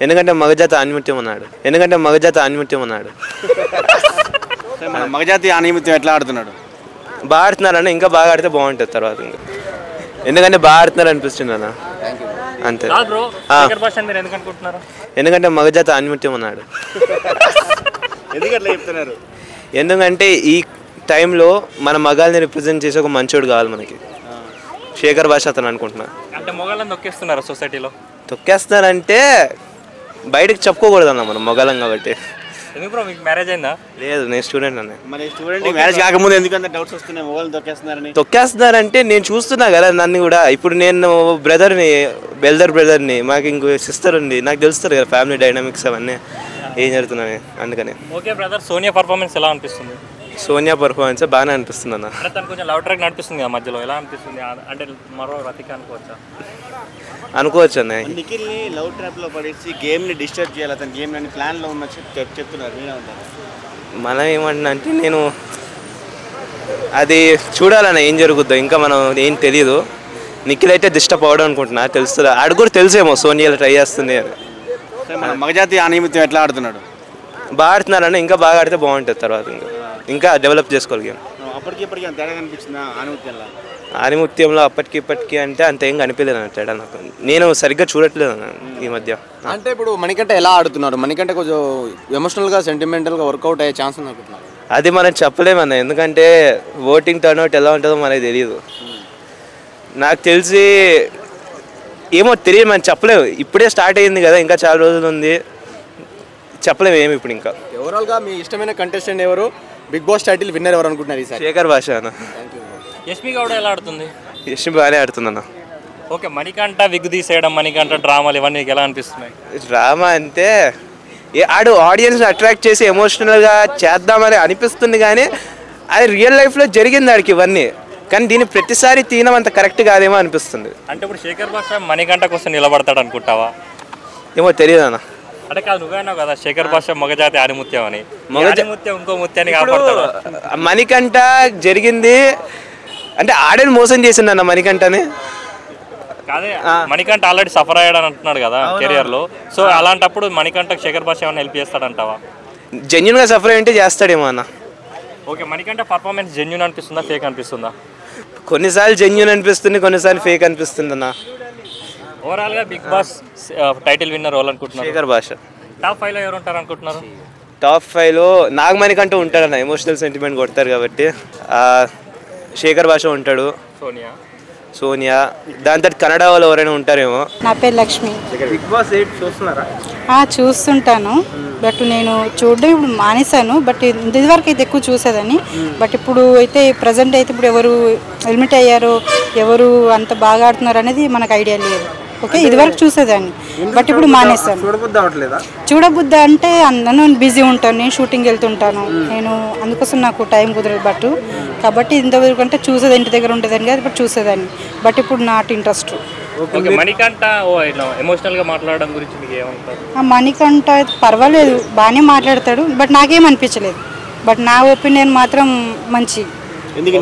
ఎందుకంటే మగజాత ఆనిమిత్యం అన్నాడు ఎందుకంటే మగజాత ఆనిమిత్యం మన మగజాతి ఆనిమిత్యం ఎట్లా ఆడుతున్నాడు? బాగా ఆడుతున్నారని ఇంకా బాగా ఆడితే బాగుంటుంది తర్వాత ఇంకా. ఎందుకంటే బాగా ఆడుతున్నారు అనిపిస్తుంది అన్న. అంతే. ఎందుకంటే మగజాత ఆనిమిత్యం అట్లా చెప్తున్నారు? ఎందుకంటే ఈ టైంలో మన మగాల్ని రిప్రజెంట్ చేసే ఒక మంచోడు కావాలి మనకి. శేఖర్ భాష అతను అనుకుంటున్నా. అంటే మొగాళ్ళని నొక్కేస్తున్నారు సొసైటీలో తొక్కేస్తున్నారంటే బయటకు చెప్పుకోకూడదు అన్న మనం మొగాలం కాబట్టి. ఎందుకు బ్రో మీకు మ్యారేజ్ అయిందా? లేదు నేను స్టూడెంట్ అన్న. మరి స్టూడెంట్ మ్యారేజ్ కాకముందు ఎందుకు అంత డౌట్స్ వస్తున్నాయి? మొబైల్ తొక్కేస్తున్నారని. తొక్కేస్తున్నారంటే నేను చూస్తున్నా కదా నన్ను కూడా. ఇప్పుడు నేను బ్రదర్ని బెల్దర్ బ్రదర్ని మాకు ఇంకో సిస్టర్ ఉంది. నాకు తెలుస్తుంది కదా ఫ్యామిలీ డైనామిక్స్ అవన్నీ. ఏం జరుగుతున్నాయి అందుకని. ఓకే బ్రదర్ సోనియా పర్ఫార్మెన్స్ ఎలా అనిపిస్తుంది? సోనియా పర్ఫార్మెన్స్ బాగానే అనిపిస్తుంది అన్న. తను కొంచెం లవ్ ట్రాక్ నడిపిస్తుంది కదా మధ్యలో. ఎలా అనిపిస్తుంది? ఆ- అంటే మరో రతిక అనుకోవచ్చా? అనుకోవచ్చు అన్న. నిఖిల్ని లవ్ ట్రాప్లో పడేసి గేమ్ని డిస్టర్బ్ చేయాలి. అతని గేమ్ అని ప్లాన్లో ఉన్న చెప్- చెప్తున్నారు. మీరే ఉంటారు. మనం ఏమంటున్నా అంటే నేను అది చూడాలన్న ఏం జరుగుద్దో ఇంకా మనం ఏం తెలియదు నిఖిల్ అయితే డిస్టర్బ్ అవ్వడం అనుకుంటున్నా. తెలుస్తుంది? ఆడు కూడా తెలిసేమో సోనియాలో ట్రై చేస్తుంది అని. సరే, మన మగజాతి ఆనిమిత్యం ఎట్లా ఆడుతున్నాడు? బాగా ఆడుతున్నారని ఇంకా బాగా ఆడితే బాగుంటుంది తర్వాత ఇంకా. ఇంకా డెవలప్ చేసుకోవాలి. అప్పటికి అంత తేడా కనిపించిందా ఆనిమిత్యంలో? ఆనిముత్యంలో అప్పటికి ఇప్పటికి అంటే అంత ఏం కనిపించలేదు అన్న తేడా నాకు. నేను సరిగ్గా చూడట్లేదు అన్న ఈ మధ్య. అంటే ఇప్పుడు మణికంట ఎలా ఆడుతున్నాడు మణికంట కొంచెం ఎమోషనల్గా సెంటిమెంటల్గా వర్కౌట్ అయ్యే ఛాన్స్ ఉంది అనుకుంటున్నారు. అది మనం చెప్పలేమన్న ఎందుకంటే ఓటింగ్ టర్న్అవుట్ ఎలా ఉంటుందో మనకి తెలియదు నాకు తెలిసి ఏమో తెలియదు మనం చెప్పలేము. ఇప్పుడే స్టార్ట్ అయ్యింది కదా ఇంకా చాలా రోజులు ఉంది. చెప్పలేము ఏమి ఇప్పుడు ఇంకా. ఓవరాల్గా మీ ఇష్టమైన కంటెస్టెంట్ ఎవరు? బిగ్ బాస్ టైటిల్ విన్నర్ ఎవరు అనుకుంటున్నారు ఈసారి? శేఖర్ భాష అన్న. యష్మి గౌడ ఎలా ఆడుతుంది? యశ్ బాగానే ఆడుతుందన్న ఓకే మణికంట విగ్గు తీసేయడం మణికంట డ్రామాలు ఇవన్నీ నీకు ఎలా అనిపిస్తున్నాయి? డ్రామా అంటే ఏ- ఆడు ఆడియన్స్ అట్రాక్ట్ చేసి ఎమోషనల్గా చేద్దామని అనిపిస్తుంది కానీ అది రియల్ లైఫ్లో జరిగింది ఆడికి ఇవన్నీ. కానీ దీన్ని ప్రతిసారి తీయడం అంత కరెక్ట్ కాదేమో అనిపిస్తుంది. అంటే ఇప్పుడు శేఖర్ భాష మణికంట కోసం నిలబడతాడు అనుకుంటావా? ఏమో తెలియదు అన్న. అంటే కాదు నువ్వైనావు కదా శేఖర్ భాష మగజాతి ఆనిముత్యం అని. మగజా- ఆనిముత్యం ఇంకో ముత్యాన్ని కాపాడతాడు మణికంఠ జరిగింది. అంటే ఆడని మోసం చేసిందన్న మణికంఠని? కాదే మణికంఠ ఆల్రెడీ సఫర్ అయ్యాడని అంటున్నాడు కదా కెరియర్లో. సో అలాంటప్పుడు మణికంఠ శేఖర్ భాష ఏమైనా హెల్ప్ చేస్తాడంటావా? జెన్యున్గా సఫర్ అయ్యి ఉంటే చేస్తాడేమో అన్న. ఓకే మణికంఠ పర్ఫార్మెన్స్ జెన్యున్ అనిపిస్తుందా ఫేక్ అనిపిస్తుందా? కొన్నిసార్లు జెన్యున్ అనిపిస్తుంది కొన్నిసార్లు ఫేక్ అనిపిస్తుంది అన్న ఓవరాల్గా బిగ్ బాస్ టైటిల్ విన్నర్ వాళ్ళు అనుకుంటున్నారు? శేఖర్ భాష టాప్ ఫైవ్లో ఎవరు ఉంటారు అనుకుంటున్నారు? టాప్ ఫైవ్లో నాగమణికంటూ ఉంటాడన్న ఎమోషనల్ సెంటిమెంట్ కొడతారు కాబట్టి. ఆ, శేఖర్ భాష ఉంటాడు. సోనియా. సోనియా. దాంతో కన్నడ వాళ్ళు ఎవరైనా ఉంటారేమో. నా పేరు లక్ష్మి. బిగ్ బాస్ ఎయిట్ చూస్తున్నారా? ఆ, చూస్తుంటాను. బట్ నేను చూడడం ఇప్పుడు మానేశాను. బట్ ఇదివరకు అయితే ఎక్కువ చూసేదాన్ని. బట్ ఇప్పుడు అయితే ప్రజెంట్ అయితే ఇప్పుడు ఎవరు ఎలిమిట్ అయ్యారు ఎవరు అంత బాగా ఆడుతున్నారు అనేది మనకు ఐడియా లేదు. ఓకే ఇదివరకు చూసేదాన్ని. బట్ ఇప్పుడు అవట్లేదా చూడబుద్ది అంటే అందరూ నేను బిజీ ఉంటాను నేను షూటింగ్ వెళ్తుంటాను. నేను అందుకోసం నాకు టైం కుదరదు బట్ కాబట్టి ఇంతవరకు అంటే చూసేది ఇంటి దగ్గర ఉండేదాన్ని కదా బట్ చూసేదాన్ని. బట్ ఇప్పుడు నాట్ ఇంట్రెస్ట్. ఓకే మణికంఠ ఓ ఇట్లా ఎమోషనల్గా మాట్లాడడం గురించి మీకు ఏమంటారు? ఆ మణికంఠ పర్వాలేదు బాగానే మాట్లాడతాడు బట్ నాకేం అనిపించలేదు. బట్ నా ఒపీనియన్ మాత్రం మంచి. ఎందుకు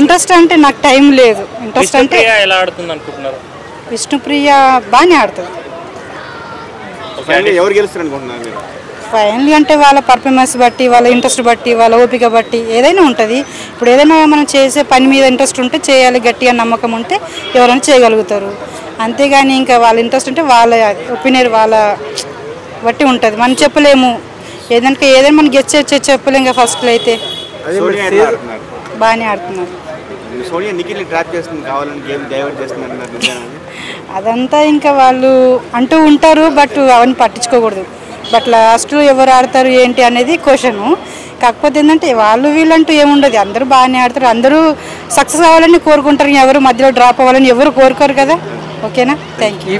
ఇంట్రెస్ట్ అంటే నాకు టైం లేదు. ఇంట్రెస్ట్ అంటే ఎలా ఆడుతుంది అనుకుంటున్నారు? విష్ణుప్రియ బాగానే ఆడుతుంది. ఫైనల్గా ఎవరు గెలుస్తారు అనుకుంటున్నారు మీరు? ఫైనల్ అంటే వాళ్ళ పర్ఫార్మెన్స్ బట్టి వాళ్ళ ఇంట్రెస్ట్ బట్టి వాళ్ళ ఓపిక బట్టి ఏదైనా ఉంటుంది. ఇప్పుడు ఏదైనా మనం చేసే పని మీద ఇంట్రెస్ట్ ఉంటే చేయాలి గట్టిగా నమ్మకం ఉంటే ఎవరైనా చేయగలుగుతారు. అంతేగాని ఇంకా వాళ్ళ ఇంట్రెస్ట్ ఉంటే వాళ్ళ ఒపీనియన్ వాళ్ళ బట్టి ఉంటుంది. మనం చెప్పలేము. ఏదంటే ఏదైనా మనం గెచ్చే చెప్పలేం కదా ఫస్ట్లో అయితే. బాగానే ఆడుతున్నారు. సోనియా నిఖిల్ని ట్రాప్ చేస్తుంది కావాలని గేమ్ డైవర్ట్ చేస్తుంది అదంతా ఇంకా వాళ్ళు అంటూ ఉంటారు బట్ అవన్నీ పట్టించుకోకూడదు. బట్ లాస్ట్ ఎవరు ఆడతారు ఏంటి అనేది క్వశ్చన్ కాకపోతే ఏంటంటే వాళ్ళు వీళ్ళంటూ ఏముండదు అందరూ బాగానే ఆడతారు. అందరూ సక్సెస్ అవ్వాలని కోరుకుంటారు ఎవరు మధ్యలో డ్రాప్ అవ్వాలని ఎవరు కోరుకోరు కదా. ఓకేనా థ్యాంక్ యూ